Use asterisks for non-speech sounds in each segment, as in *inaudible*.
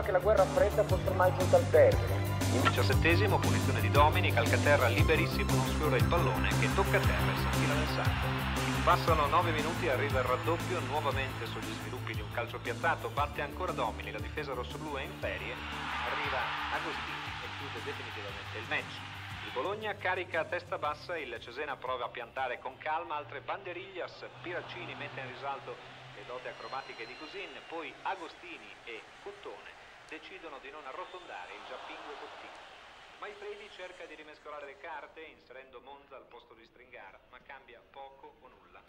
che la guerra fredda fosse ormai giunta al termine. Il diciassettesimo, punizione di Domini, Calcaterra liberissimo, non sfiora il pallone che tocca terra e si infila nel sacco. Passano nove minuti, arriva il raddoppio, nuovamente sugli sviluppi di un calcio piazzato, batte ancora Domini, la difesa rossoblù è in ferie, arriva Agostini e chiude definitivamente il match. Il Bologna carica a testa bassa, il Cesena prova a piantare con calma altre banderiglias, Piraccini mette in risalto le dote acrobatiche di Cusin, poi Agostini e Cottone decidono di non arrotondare il giappingo bottino. Maifredi cerca di rimescolare le carte inserendo Monza al posto di Stringara, ma cambia poco o nulla.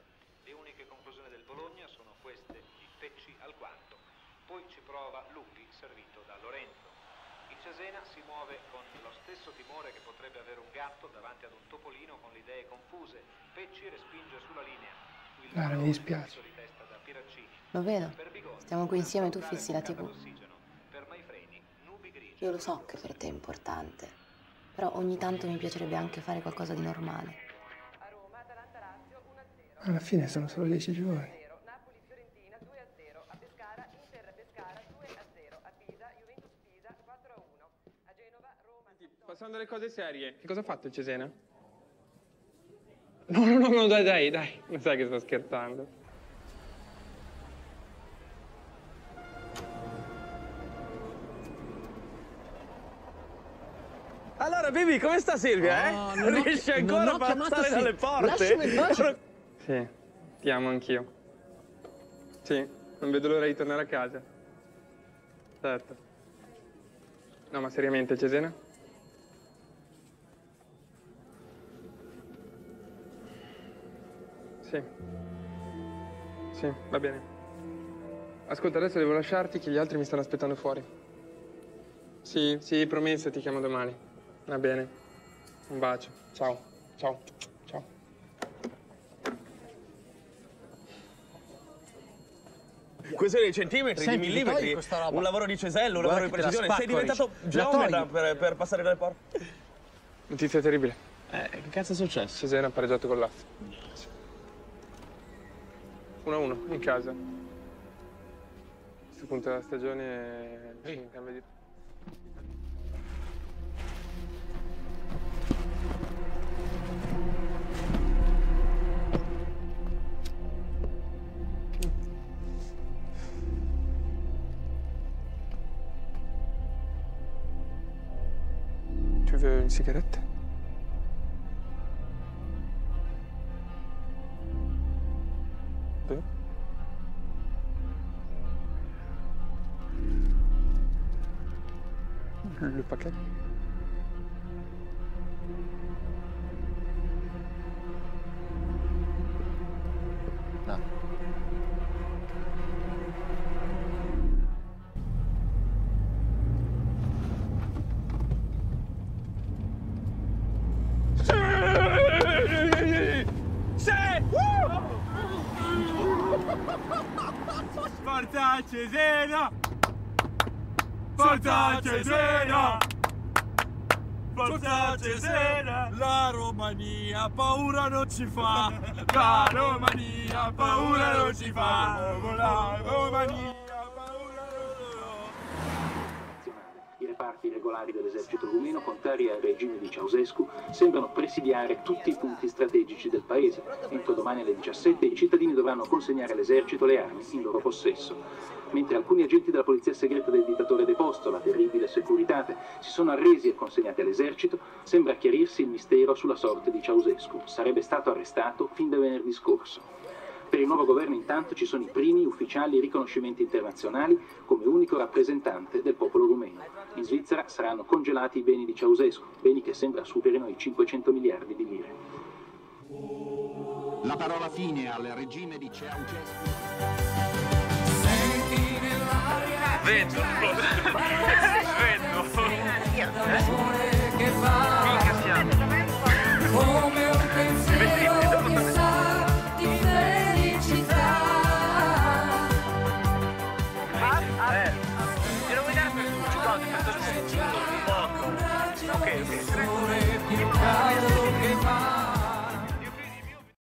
Le uniche conclusioni del Bologna sono queste di Pecci al quarto. Poi ci prova Lupi, servito da Lorenzo. Il Cesena si muove con lo stesso timore che potrebbe avere un gatto davanti ad un topolino con le idee confuse. Pecci respinge sulla linea. Il Ah, mi dispiace. Lo vedo. Stiamo qui insieme, tu fissi la TV. Io lo so che per te è importante, però ogni tanto mi piacerebbe anche fare qualcosa di normale. A Roma, Atalanta Lazio 1-0. Alla fine sono solo 10 giorni. 0. Napoli Fiorentina 2-0. A Pescara Inter Pescara 2-0. A Pisa Juventus Pisa 4-1. A Genova Roma Passando alle cose serie, che cosa ha fatto il Cesena? No, no, no, no, dai, dai, dai. Non sai che sto scherzando. Allora, Bibi, come sta Silvia, eh? Oh, non Riesci ancora a passare dalle porte? Lasciami. Sì, ti amo anch'io. Sì, non vedo l'ora di tornare a casa. Certo. No, ma seriamente, Cesena? Sì. Sì, va bene. Ascolta, adesso devo lasciarti che gli altri mi stanno aspettando fuori. Sì, sì, promesso, ti chiamo domani. Va bene. Un bacio. Ciao. Ciao. Ciao. Questione di centimetri, Senti, di mi millimetri, un lavoro di cesello, un Guarda lavoro di precisione. Sei diventato geometra per, per passare dalle porte. Notizia terribile. Eh, che cazzo è successo? Cesena ha pareggiato con l'Azio. 1-1 in casa. Questo punto della stagione sì, cambia di... Tu veux une cigarette Le paquet No. Forza Cesena! Forza Cesena! Forza Cesena! La Romania *laughs* paura non ci fa! La Romania paura non ci fa! La Romania paura non ci fa! I reparti regolari dell'esercito rumeno, contrari al regime di Ceausescu, sembrano presidiare tutti i punti strategici del paese. Entro domani alle 17 i cittadini dovranno consegnare all'esercito le armi in loro possesso. Mentre alcuni agenti della polizia segreta del dittatore deposto, la terribile Securitate, si sono arresi e consegnati all'esercito, sembra chiarirsi il mistero sulla sorte di Ceausescu. Sarebbe stato arrestato fin da venerdì scorso. Per il nuovo governo intanto ci sono i primi ufficiali riconoscimenti internazionali come unico rappresentante del popolo rumeno. In Svizzera saranno congelati i beni di Ceausescu, beni che sembra superino i 500 miliardi di lire. La parola fine al regime di Ceausescu. Vento! *laughs* Vento! Eh. Glielo vuoi dare per 50, per 200, per un po'. Ok, ok.